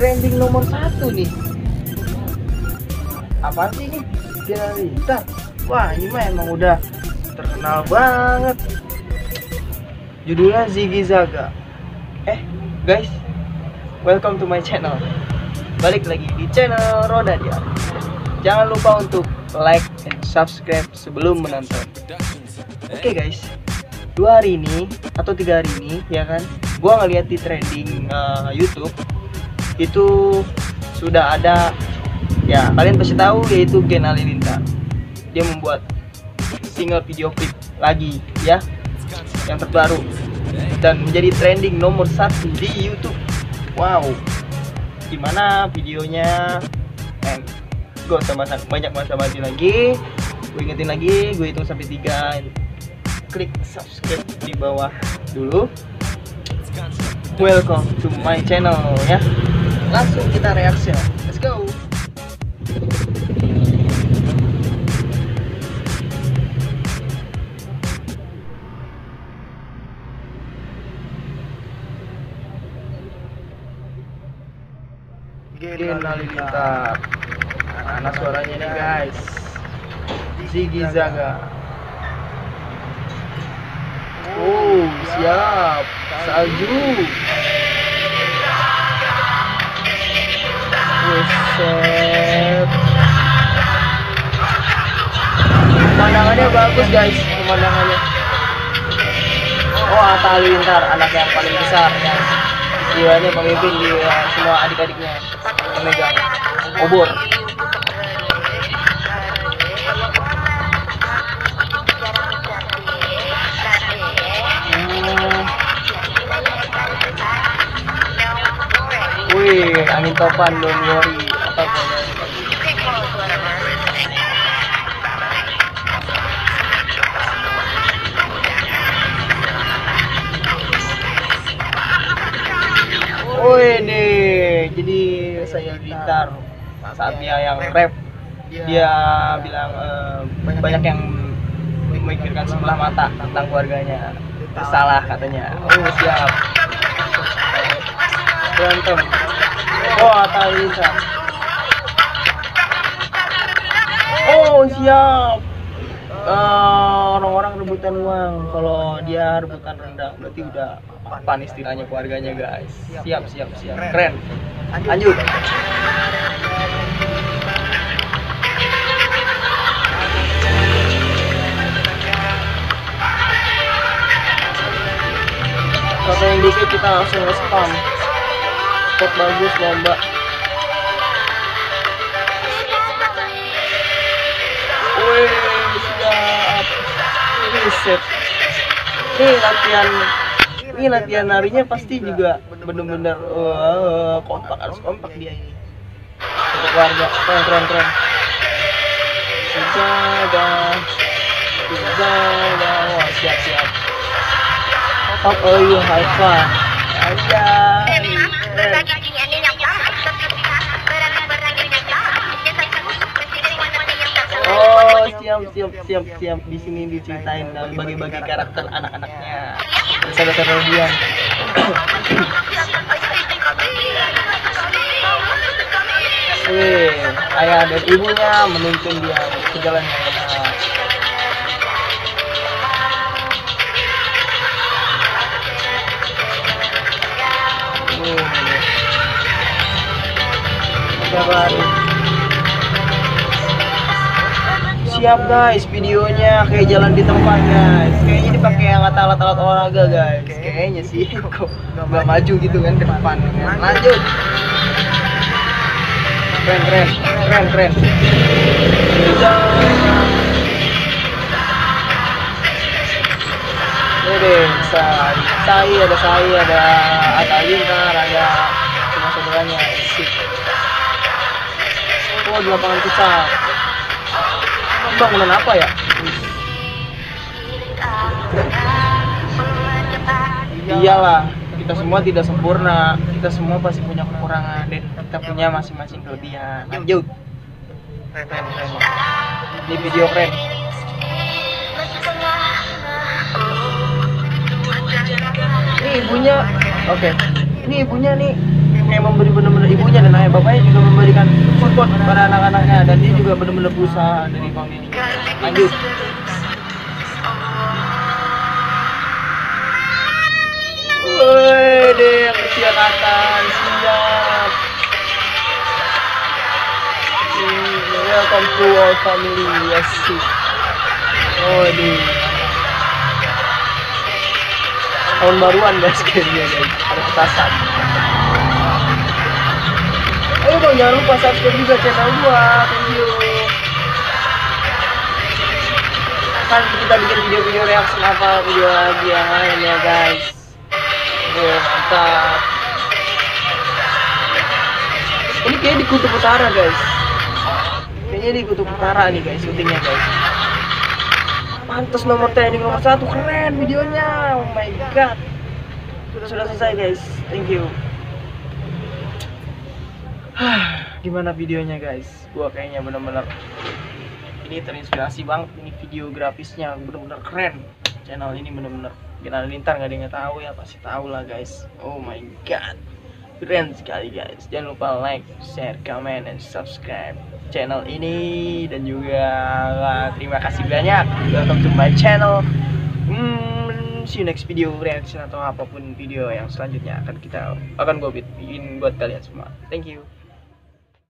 trending nomor satu nih. Apa sih ini? Dia Lintar. Wah, ini mah emang udah terkenal banget. Judulnya Ziggy Zaga. Eh, guys, welcome to my channel. Balik lagi di channel Roda Dia. Jangan lupa untuk like dan subscribe sebelum menonton. Oke guys, dua hari ini atau tiga hari ini ya kan, gua ngeliat di trending uh, YouTube itu sudah ada ya kalian pasti tahu yaitu Gen Halilintar. Dia membuat single video klip lagi ya yang terbaru dan menjadi trending nomor satu di YouTube. Wow, gimana videonya? And gue usah masa, banyak masa basi lagi. Gue ingetin lagi, gue hitung sampai tiga. Klik subscribe di bawah dulu. Welcome to my channel ya. Langsung kita reaksi. Let's go. Gen Halilintar Mana suaranya nih guys. Ziggy Zaga. Oh siap. Salju Buset Pemandangannya bagus guys. Pemandangannya. Oh Atta Halilintar Anak yang paling besar ya. Jiwanya pemimpin di semua adik-adiknya. Pemegang obor Wih, angin topan don't worry apa Wih nih, jadi saya gitar. Saat dia yang rap. Dia bilang eh, banyak yang memikirkan sebelah mata tentang keluarganya. Salah katanya. Oh siap. Berantem oh Atta Halilintar oh siap. Eh, orang-orang rebutan uang. Kalau dia rebutan rendah berarti udah pan istilahnya keluarganya guys? Siap siap siap. Keren. Lanjut. Kata yang dikit kita langsung nge-spam Spot bagus lomba. Wih siap Ini latihan Ini latihan narinya pasti juga bener-bener uh, kompak harus kompak dia ini. Untuk warga keren keren keren. Sejaga Sejaga Wah siap siap. Top oh you Oh siap siap siap siap. Di sini diceritain dan bagi-bagi karakter anak-anaknya. Saudara-saudara dia. Wih, ayah dan ibunya menuntun dia ke jalan. yang Siap guys, videonya kayak jalan di tempat guys. Kayaknya dipakai yang alat-alat olahraga guys. Kayaknya sih kok nggak maju gitu kan ke depan. Lanjut. Keren keren keren keren. Ini deh, saya, saya ada saya ada Atta Halilintar, ada semua saudaranya. Sip. Oh, di lapangan futsal bangunan apa ya? Iyalah, kita semua tidak sempurna. Kita semua pasti punya kekurangan dan kita punya masing-masing kelebihan. Lanjut. Keren, keren, keren. Ini video keren. Ini ibunya, oke. Ini ibunya nih kayak memberi benar-benar ibunya dan ayah bapaknya juga memberikan support pada anak-anaknya dan dia juga benar-benar berusaha dari bang ini lanjut Woi, deh, kesianatan, siap. Welcome to our family, yes. Oh, tahun baruan guys kayaknya guys, ada petasan. Ayo bang, jangan lupa subscribe juga channel gua, thank you. Kan kita bikin video-video reaction apa video lagi yang lain ya guys. Oh, mantap. Ini kayak di kutub utara guys. Kayaknya di kutub utara nih guys, syutingnya guys. Pantes nomor trending nomor satu keren videonya. Oh my god. Sudah selesai guys. Thank you. Gimana videonya guys? Gua kayaknya bener-bener ini terinspirasi banget ini video grafisnya bener-bener keren. Channel ini bener-bener Gina Lintar nggak ada yang tahu ya pasti tahu lah guys. Oh my god. Keren sekali guys. Jangan lupa like, share, comment, dan subscribe channel ini dan juga terima kasih banyak welcome to my channel hmm, see you next video reaction atau apa pun video yang selanjutnya akan kita akan gue bikin buat kalian semua thank you